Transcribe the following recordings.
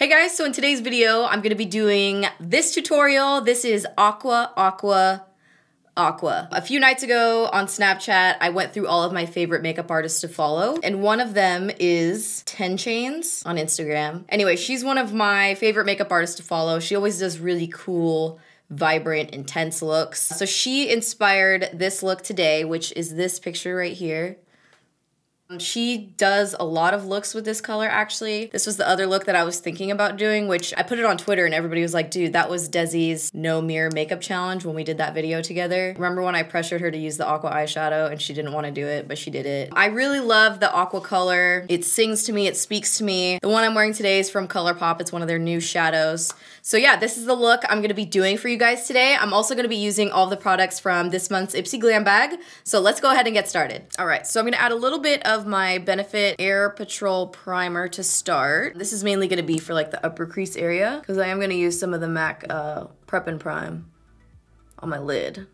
Hey guys, so in today's video, I'm gonna be doing this tutorial. This is Aqua, Aqua, Aqua. A few nights ago on Snapchat, I went through all of my favorite makeup artists to follow, and one of them is 10 Chains on Instagram. Anyway, she's one of my favorite makeup artists to follow. She always does really cool, vibrant, intense looks. So she inspired this look today, which is this picture right here. Um, she does a lot of looks with this color actually. This was the other look that I was thinking about doing, which I put it on Twitter and everybody was like, dude, that was Desi's no mirror makeup challenge when we did that video together. Remember when I pressured her to use the aqua eyeshadow and she didn't want to do it, but she did it. I really love the aqua color. It sings to me, it speaks to me. The one I'm wearing today is from ColourPop. It's one of their new shadows. So yeah, this is the look I'm gonna be doing for you guys today. I'm also gonna be using all the products from this month's Ipsy Glam bag. So let's go ahead and get started. All right, so I'm gonna add a little bit of my Benefit Air Patrol Primer to start. This is mainly gonna be for like the upper crease area because I am gonna use some of the MAC uh, Prep and Prime on my lid. I'm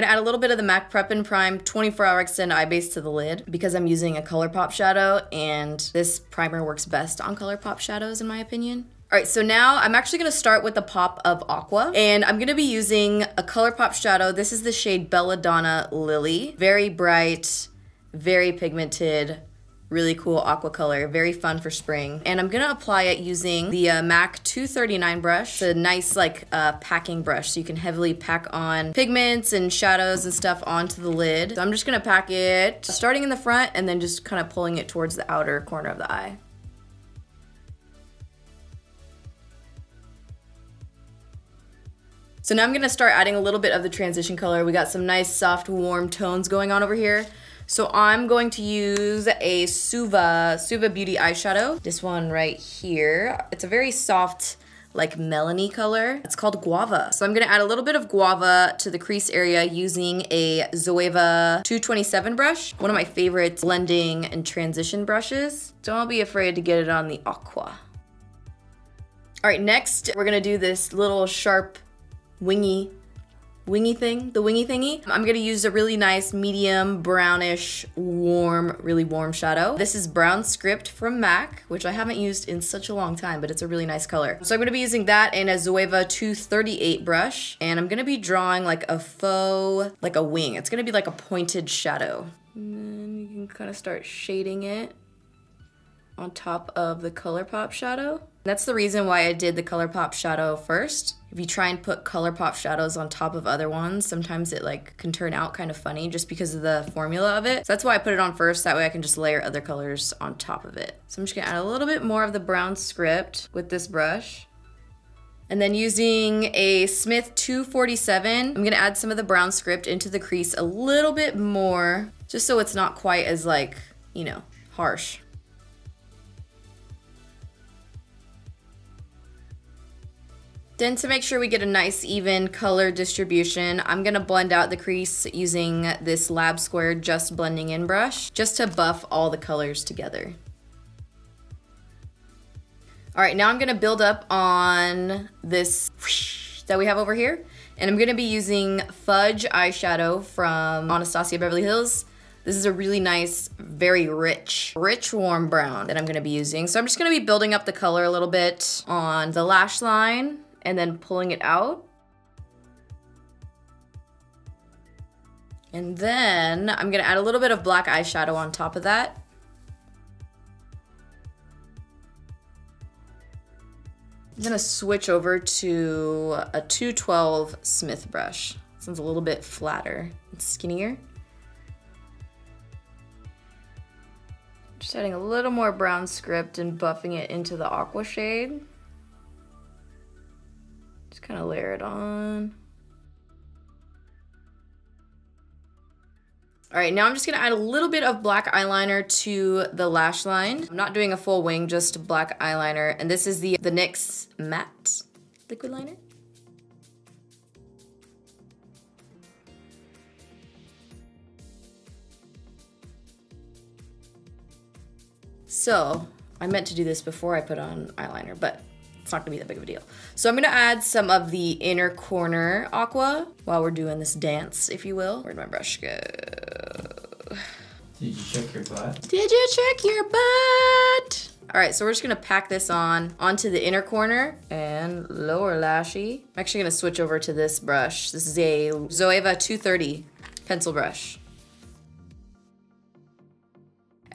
gonna add a little bit of the MAC Prep and Prime 24 Hour Extend Eye Base to the lid because I'm using a ColourPop shadow and this primer works best on ColourPop shadows in my opinion. All right, so now I'm actually gonna start with the pop of Aqua, and I'm gonna be using a ColourPop shadow. This is the shade Belladonna Lily. Very bright, very pigmented, really cool aqua color, very fun for spring. And I'm gonna apply it using the uh, MAC 239 brush. It's a nice like uh, packing brush so you can heavily pack on pigments and shadows and stuff onto the lid. So I'm just gonna pack it starting in the front and then just kind of pulling it towards the outer corner of the eye. So now I'm gonna start adding a little bit of the transition color. We got some nice soft warm tones going on over here. So I'm going to use a Suva, Suva Beauty eyeshadow. This one right here. It's a very soft, like melony color. It's called Guava. So I'm gonna add a little bit of Guava to the crease area using a Zoeva 227 brush. One of my favorite blending and transition brushes. Don't be afraid to get it on the aqua. All right, next we're gonna do this little sharp wingy wingy thing, the wingy thingy. I'm gonna use a really nice medium brownish warm, really warm shadow. This is Brown Script from MAC, which I haven't used in such a long time, but it's a really nice color. So I'm gonna be using that in a Zoeva 238 brush, and I'm gonna be drawing like a faux, like a wing. It's gonna be like a pointed shadow. And then you can kind of start shading it on top of the ColourPop shadow. That's the reason why I did the ColourPop shadow first. If you try and put ColourPop shadows on top of other ones, sometimes it like can turn out kind of funny just because of the formula of it. So that's why I put it on first, that way I can just layer other colors on top of it. So I'm just gonna add a little bit more of the brown script with this brush. And then using a Smith 247, I'm gonna add some of the brown script into the crease a little bit more, just so it's not quite as like, you know, harsh. Then to make sure we get a nice even color distribution, I'm gonna blend out the crease using this Lab Square Just Blending In brush, just to buff all the colors together. All right, now I'm gonna build up on this that we have over here. And I'm gonna be using Fudge eyeshadow from Anastasia Beverly Hills. This is a really nice, very rich, rich warm brown that I'm gonna be using. So I'm just gonna be building up the color a little bit on the lash line and then pulling it out. And then I'm gonna add a little bit of black eyeshadow on top of that. I'm gonna switch over to a 212 Smith brush. This one's a little bit flatter and skinnier. Just adding a little more brown script and buffing it into the aqua shade. Just kind of layer it on. All right, now I'm just gonna add a little bit of black eyeliner to the lash line. I'm not doing a full wing, just black eyeliner. And this is the, the NYX Matte Liquid Liner. So, I meant to do this before I put on eyeliner, but it's not gonna be that big of a deal. So I'm gonna add some of the inner corner aqua while we're doing this dance, if you will. Where'd my brush go? Did you check your butt? Did you check your butt? All right, so we're just gonna pack this on onto the inner corner and lower lashy. I'm actually gonna switch over to this brush. This is a Zoeva 230 pencil brush.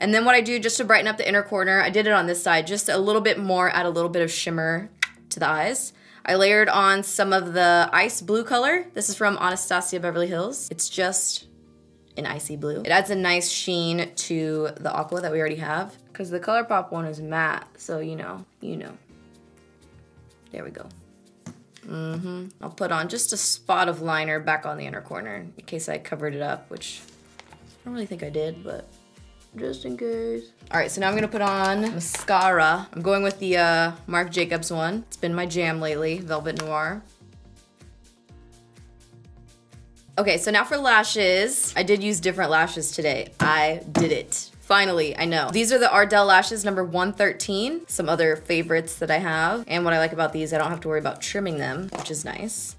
And then what I do just to brighten up the inner corner, I did it on this side, just a little bit more, add a little bit of shimmer to the eyes. I layered on some of the ice blue color. This is from Anastasia Beverly Hills. It's just an icy blue. It adds a nice sheen to the aqua that we already have because the ColourPop one is matte, so you know, you know. There we go. Mm-hmm. I'll put on just a spot of liner back on the inner corner in case I covered it up, which I don't really think I did, but just in case. All right, so now I'm gonna put on mascara. I'm going with the uh, Marc Jacobs one. It's been my jam lately, Velvet Noir. Okay, so now for lashes. I did use different lashes today. I did it. Finally, I know. These are the Ardell lashes number 113. Some other favorites that I have. And what I like about these, I don't have to worry about trimming them, which is nice.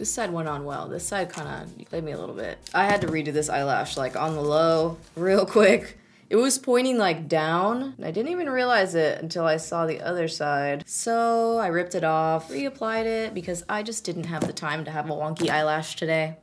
This side went on well. This side kind of played me a little bit. I had to redo this eyelash like on the low real quick. It was pointing like down. I didn't even realize it until I saw the other side. So I ripped it off, reapplied it because I just didn't have the time to have a wonky eyelash today.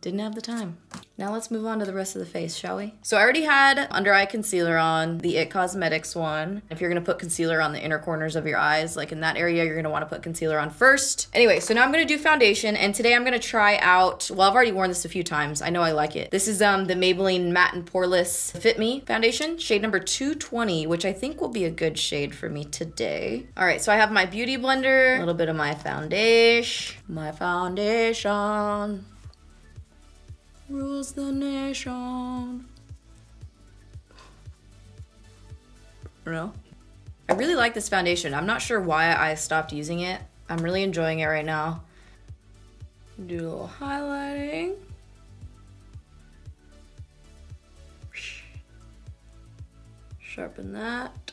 Didn't have the time. Now let's move on to the rest of the face, shall we? So I already had under eye concealer on, the IT Cosmetics one. If you're gonna put concealer on the inner corners of your eyes, like in that area, you're gonna wanna put concealer on first. Anyway, so now I'm gonna do foundation, and today I'm gonna try out, well, I've already worn this a few times. I know I like it. This is um the Maybelline Matte and Poreless Fit Me foundation, shade number 220, which I think will be a good shade for me today. All right, so I have my Beauty Blender, a little bit of my foundation, my foundation rules the nation. No. I really like this foundation. I'm not sure why I stopped using it. I'm really enjoying it right now. Do a little highlighting. Sharpen that.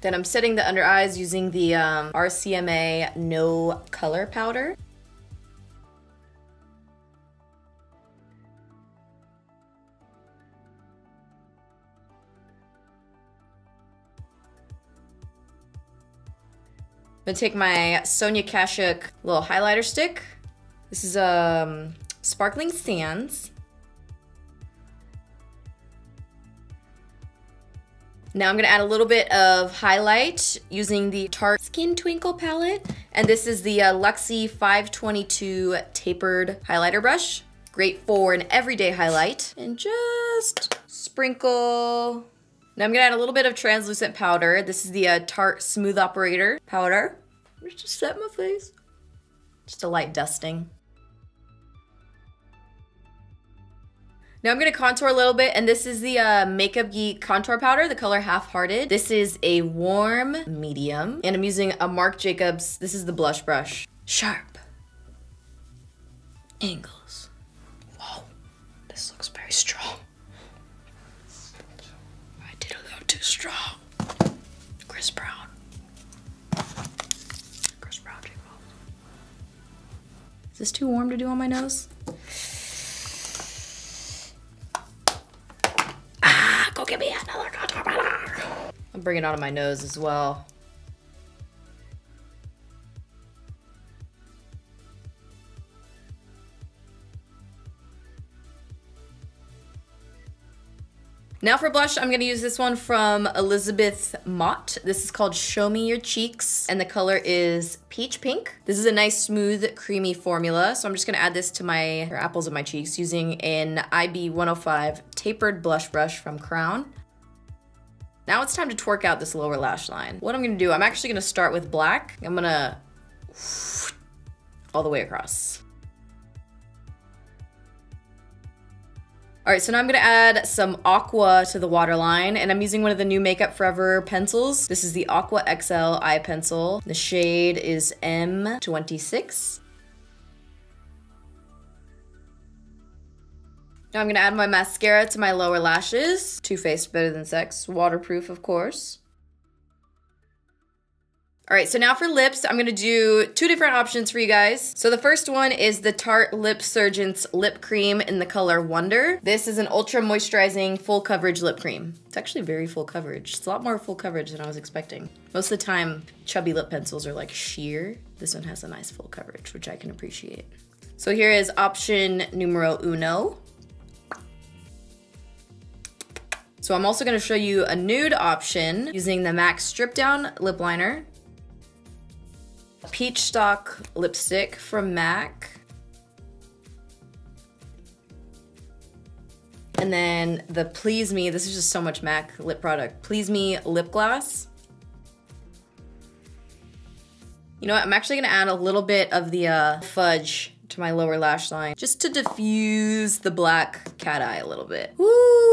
Then I'm setting the under eyes using the um, RCMA No Color Powder. I'm gonna take my Sonia Kashuk little highlighter stick. This is um, Sparkling Sands. Now I'm gonna add a little bit of highlight using the Tarte Skin Twinkle palette. And this is the uh, Luxie 522 tapered highlighter brush. Great for an everyday highlight. And just sprinkle. Now I'm gonna add a little bit of translucent powder. This is the uh, Tarte Smooth Operator powder. Just set my face. Just a light dusting. Now I'm gonna contour a little bit, and this is the uh, Makeup Geek contour powder, the color Half Hearted. This is a warm medium, and I'm using a Marc Jacobs, this is the blush brush. Sharp. Angles. Whoa, this looks very strong. I did a little too strong. Chris Brown. Chris Brown, Is this too warm to do on my nose? I'm bringing it onto my nose as well. Now for blush, I'm gonna use this one from Elizabeth Mott. This is called Show Me Your Cheeks, and the color is Peach Pink. This is a nice, smooth, creamy formula, so I'm just gonna add this to my apples of my cheeks using an IB105 tapered blush brush from Crown. Now it's time to twerk out this lower lash line. What I'm gonna do, I'm actually gonna start with black. I'm gonna all the way across. All right, so now I'm gonna add some aqua to the waterline and I'm using one of the new Makeup Forever pencils. This is the Aqua XL eye pencil. The shade is M26. Now I'm gonna add my mascara to my lower lashes. Too Faced Better Than Sex, waterproof of course. All right, so now for lips, I'm gonna do two different options for you guys. So the first one is the Tarte Lip Surgence Lip Cream in the color Wonder. This is an ultra moisturizing full coverage lip cream. It's actually very full coverage. It's a lot more full coverage than I was expecting. Most of the time, chubby lip pencils are like sheer. This one has a nice full coverage, which I can appreciate. So here is option numero uno. So I'm also gonna show you a nude option using the MAC Strip Down Lip Liner Peach Stock lipstick from MAC. And then the Please Me, this is just so much MAC lip product. Please Me lip gloss. You know what, I'm actually gonna add a little bit of the uh, fudge to my lower lash line just to diffuse the black cat eye a little bit. Woo!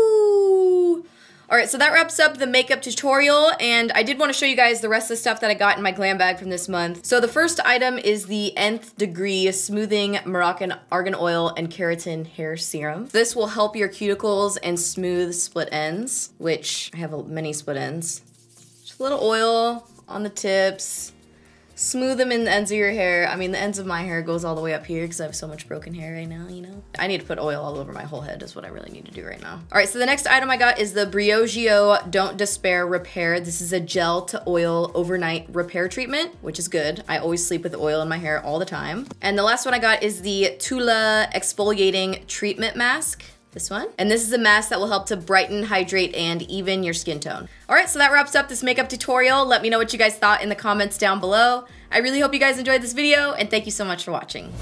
All right, so that wraps up the makeup tutorial, and I did want to show you guys the rest of the stuff that I got in my glam bag from this month. So the first item is the nth degree smoothing Moroccan argan oil and keratin hair serum. This will help your cuticles and smooth split ends, which I have many split ends. Just a little oil on the tips, smooth them in the ends of your hair. I mean, the ends of my hair goes all the way up here because I have so much broken hair right now, you know? I need to put oil all over my whole head is what I really need to do right now. All right, so the next item I got is the Briogeo Don't Despair Repair. This is a gel to oil overnight repair treatment, which is good. I always sleep with oil in my hair all the time. And the last one I got is the Tula Exfoliating Treatment Mask this one. And this is a mask that will help to brighten, hydrate, and even your skin tone. All right, so that wraps up this makeup tutorial. Let me know what you guys thought in the comments down below. I really hope you guys enjoyed this video, and thank you so much for watching.